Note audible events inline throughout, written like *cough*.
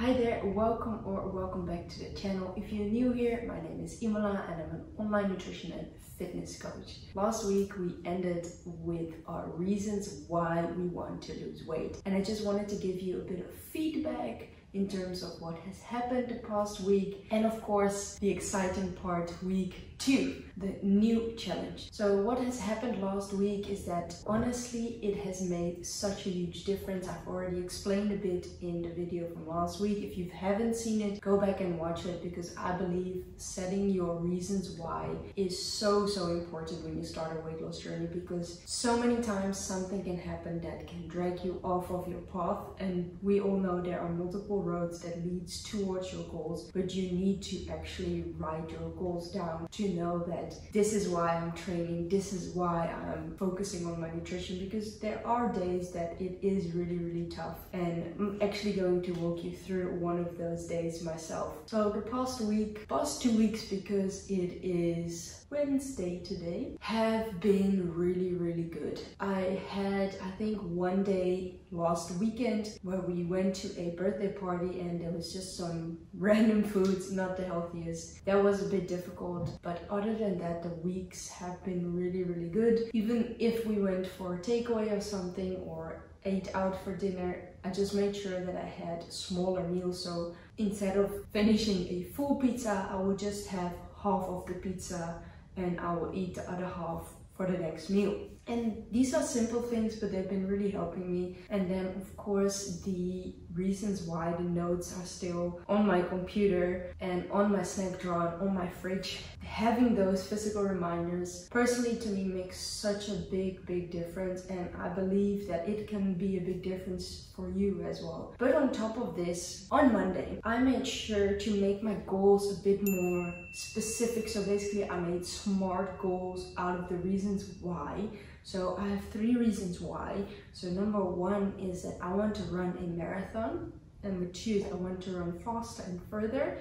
Hi there, welcome or welcome back to the channel. If you're new here, my name is Imola and I'm an online nutrition and fitness coach. Last week we ended with our reasons why we want to lose weight and I just wanted to give you a bit of feedback in terms of what has happened the past week and of course the exciting part week two the new challenge. So what has happened last week is that honestly it has made such a huge difference. I've already explained a bit in the video from last week. If you haven't seen it go back and watch it because i believe setting your reasons why is so so important when you start a weight loss journey because so many times something can happen that can drag you off of your path. And we all know there are multiple roads that leads towards your goals, but you need to actually write your goals down to know that this is why I'm training, this is why I'm focusing on my nutrition because there are days that it is really, really tough. And I'm actually going to walk you through one of those days myself. So the past week, past two weeks, because it is Wednesday today have been really, really good. I had, I think, one day last weekend where we went to a birthday party and there was just some *laughs* random foods, not the healthiest. That was a bit difficult, but other than that, the weeks have been really, really good. Even if we went for a takeaway or something or ate out for dinner, I just made sure that I had smaller meals. So instead of finishing a full pizza, I would just have half of the pizza and I will eat the other half for the next meal. And these are simple things, but they've been really helping me. And then, of course, the reasons why the notes are still on my computer and on my snack drawer on my fridge. Having those physical reminders personally to me makes such a big, big difference. And I believe that it can be a big difference for you as well. But on top of this, on Monday, I made sure to make my goals a bit more specific. So basically, I made SMART goals out of the reasons why. So I have three reasons why. So number one is that I want to run a marathon. Number two is I want to run faster and further.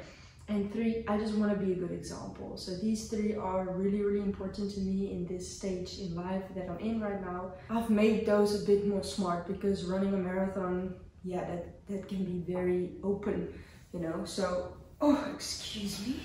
And three, I just want to be a good example. So these three are really, really important to me in this stage in life that I'm in right now. I've made those a bit more smart because running a marathon, yeah, that, that can be very open, you know. So, oh, excuse me.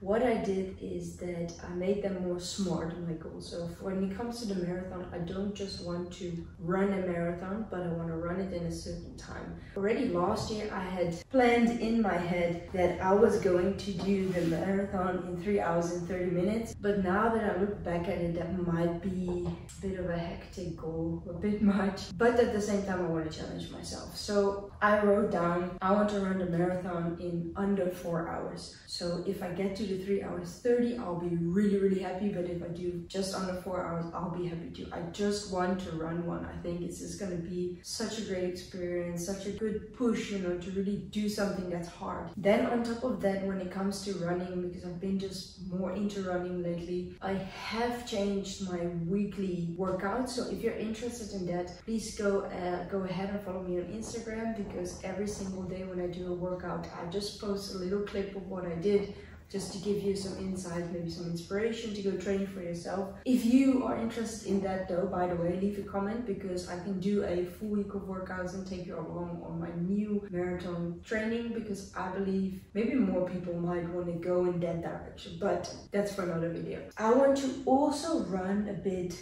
What I did is that I made them more smart, my goals. So when it comes to the marathon, I don't just want to run a marathon, but I want to run it in a certain time. Already last year, I had planned in my head that I was going to do the marathon in 3 hours and 30 minutes. But now that I look back at it, that might be a bit of a hectic goal, a bit *laughs* much. But at the same time, I want to challenge myself. So I wrote down, I want to run the marathon in under 4 hours. So if I get to the 3 hours 30, I'll be really, really happy. But if I do just under 4 hours, I'll be happy too. I just want to run one. I think it's just going to be such a great experience, such a good push, you know, to really do something that's hard. Then on top of that, when it comes to running, because I've been just more into running lately, I have changed my weekly workout. So if you're interested in that, please go uh, go ahead and follow me on Instagram because every single day when I do a workout, I just post a little clip of what I did just to give you some insight, maybe some inspiration to go training for yourself. If you are interested in that though, by the way, leave a comment because I can do a full week of workouts and take you along on my new marathon training because I believe maybe more people might want to go in that direction, but that's for another video. I want to also run a bit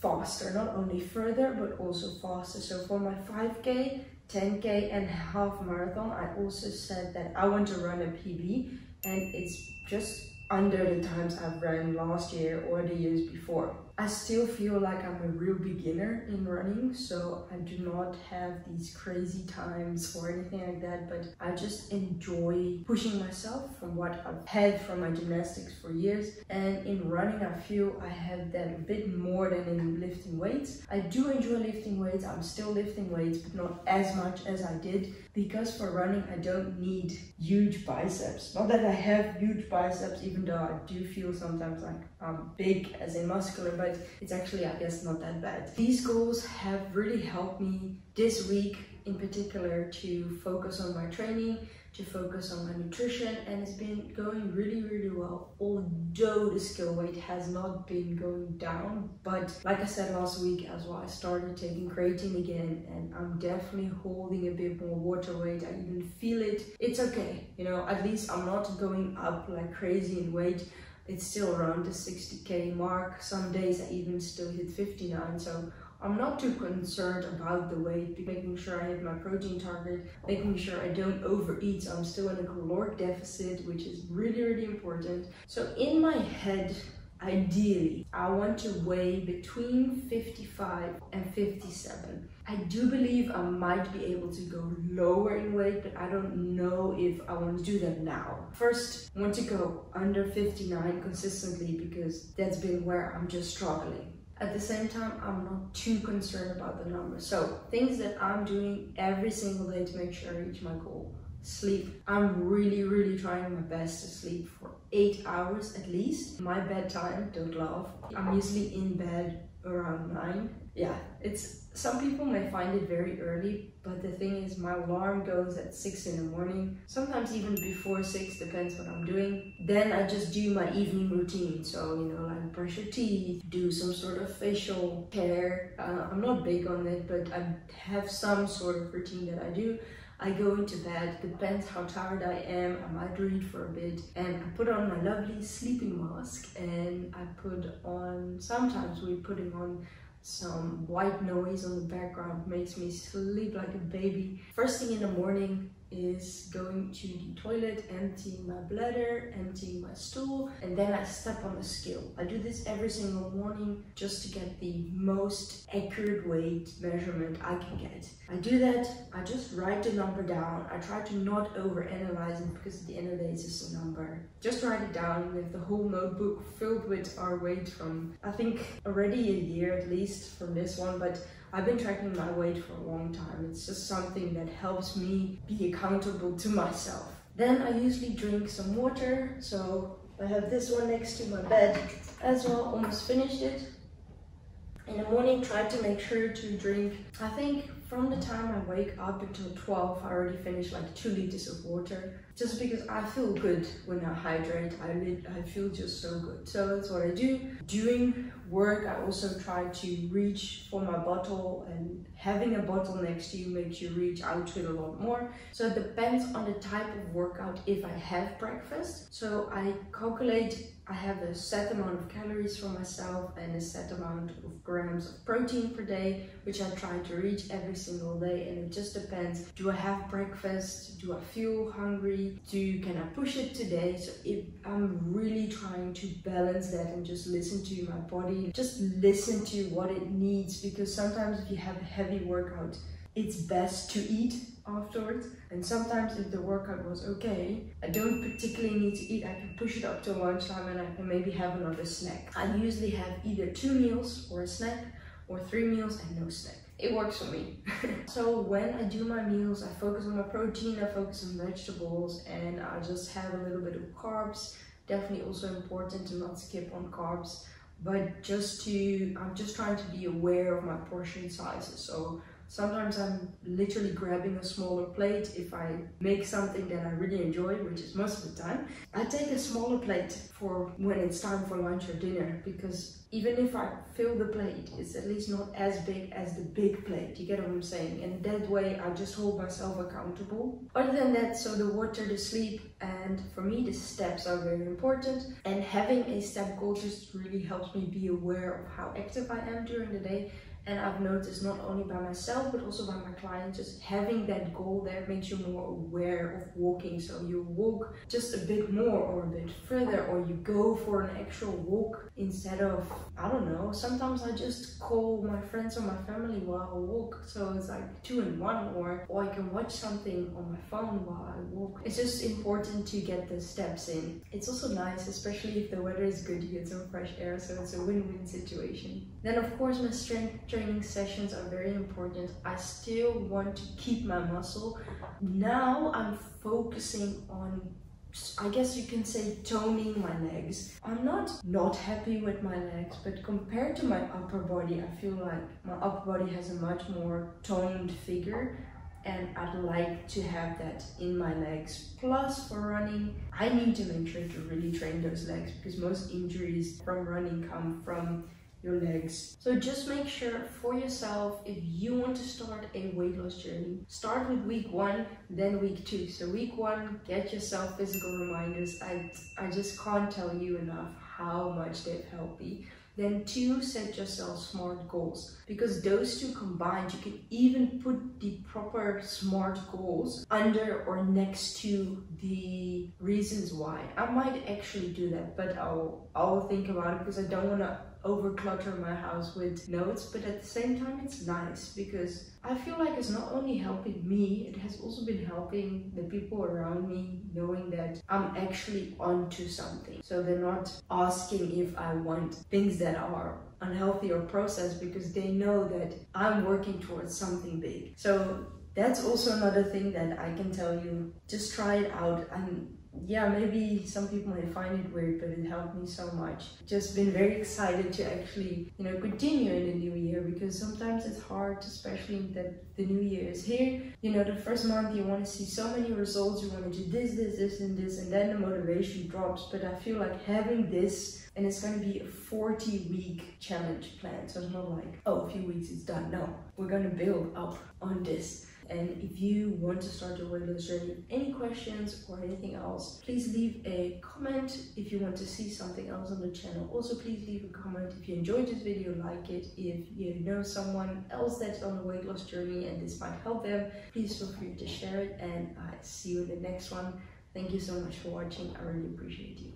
faster, not only further, but also faster. So for my 5K, 10K and half marathon, I also said that I want to run a PB and it's just under the times I've ran last year or the years before. I still feel like I'm a real beginner in running, so I do not have these crazy times or anything like that, but I just enjoy pushing myself from what I've had from my gymnastics for years. And in running, I feel I have that a bit more than in lifting weights. I do enjoy lifting weights, I'm still lifting weights, but not as much as I did because for running, I don't need huge biceps. Not that I have huge biceps, even though I do feel sometimes like I'm big as in muscular, but it's actually, I guess, not that bad. These goals have really helped me this week in particular to focus on my training, to focus on my nutrition, and it's been going really, really well. Although the scale weight has not been going down, but like I said last week as well, I started taking creatine again, and I'm definitely holding a bit more water weight. I even feel it. It's okay, you know, at least I'm not going up like crazy in weight it's still around the 60k mark. Some days I even still hit 59. So I'm not too concerned about the weight, making sure I hit my protein target, making sure I don't overeat. So I'm still in a caloric deficit, which is really, really important. So in my head, ideally, I want to weigh between 55 and 57. I do believe I might be able to go lower in weight, but I don't know if I want to do that now. First, I want to go under 59 consistently because that's been where I'm just struggling. At the same time, I'm not too concerned about the number. So things that I'm doing every single day to make sure I reach my goal. Sleep. I'm really, really trying my best to sleep for eight hours at least. My bedtime, don't laugh. I'm usually in bed around nine. Yeah, it's some people may find it very early, but the thing is my alarm goes at 6 in the morning, sometimes even before 6, depends what I'm doing. Then I just do my evening routine, so you know, like brush your teeth, do some sort of facial care. Uh, I'm not big on it, but I have some sort of routine that I do. I go into bed, depends how tired I am, I might read for a bit, and I put on my lovely sleeping mask, and I put on, sometimes we're putting on some white noise on the background makes me sleep like a baby. First thing in the morning, is going to the toilet, emptying my bladder, emptying my stool, and then I step on the scale. I do this every single morning just to get the most accurate weight measurement I can get. I do that, I just write the number down. I try to not overanalyze it because at the end of the day it's just a number. Just write it down. Have the whole notebook filled with our weight from, I think, already a year at least from this one, but I've been tracking my weight for a long time. It's just something that helps me be accountable to myself. Then I usually drink some water. So I have this one next to my bed as well, almost finished it. In the morning, try to make sure to drink, I think from the time I wake up until 12, I already finish like two liters of water. Just because I feel good when I hydrate, I, I feel just so good. So that's what I do. During work, I also try to reach for my bottle and having a bottle next to you makes you reach out to it a lot more. So it depends on the type of workout if I have breakfast. So I calculate I have a set amount of calories for myself and a set amount of grams of protein per day, which I try to reach every single day. And it just depends. Do I have breakfast? Do I feel hungry? Do can I push it today? So if I'm really trying to balance that and just listen to my body, just listen to what it needs because sometimes if you have a heavy workout, it's best to eat afterwards. And sometimes if the workout was okay, I don't particularly need to eat. I can push it up to lunchtime and I can maybe have another snack. I usually have either two meals or a snack or three meals and no snack. It works for me. *laughs* so when I do my meals, I focus on my protein, I focus on vegetables, and I just have a little bit of carbs. Definitely also important to not skip on carbs but just to i'm just trying to be aware of my portion sizes so Sometimes I'm literally grabbing a smaller plate if I make something that I really enjoy, which is most of the time. I take a smaller plate for when it's time for lunch or dinner because even if I fill the plate, it's at least not as big as the big plate. You get what I'm saying? And that way I just hold myself accountable. Other than that, so the water, the sleep, and for me the steps are very important. And having a step goal just really helps me be aware of how active I am during the day and I've noticed not only by myself, but also by my clients, just having that goal there makes you more aware of walking. So you walk just a bit more or a bit further, or you go for an actual walk instead of, I don't know, sometimes I just call my friends or my family while I walk. So it's like two in one, or, or I can watch something on my phone while I walk. It's just important to get the steps in. It's also nice, especially if the weather is good, you get some fresh air, so it's a win-win situation. Then of course my strength training sessions are very important. I still want to keep my muscle. Now I'm focusing on I guess you can say toning my legs. I'm not not happy with my legs, but compared to my upper body, I feel like my upper body has a much more toned figure and I'd like to have that in my legs. Plus for running, I need to make sure to really train those legs because most injuries from running come from your legs. So just make sure for yourself if you want to start a weight loss journey, start with week one, then week two. So week one, get yourself physical reminders. I, I just can't tell you enough how much they've helped me. Then two, set yourself SMART goals because those two combined, you can even put the proper SMART goals under or next to the reasons why. I might actually do that, but I'll, I'll think about it because I don't want to overclutter my house with notes, but at the same time, it's nice because I feel like it's not only helping me, it has also been helping the people around me knowing that I'm actually onto something. So they're not asking if I want things that are unhealthy or processed because they know that I'm working towards something big. So that's also another thing that I can tell you. Just try it out and yeah, maybe some people may find it weird, but it helped me so much. Just been very excited to actually, you know, continue in the new year because sometimes it's hard, especially that the new year is here. You know, the first month you want to see so many results, you want to do this, this, this, and this, and then the motivation drops. But I feel like having this, and it's going to be a 40 week challenge plan. So it's not like, oh, a few weeks it's done. No, we're going to build up on this. You want to start your weight loss journey, any questions or anything else, please leave a comment if you want to see something else on the channel. Also, please leave a comment if you enjoyed this video, like it. If you know someone else that's on a weight loss journey and this might help them, please feel free to share it. And I see you in the next one. Thank you so much for watching. I really appreciate you.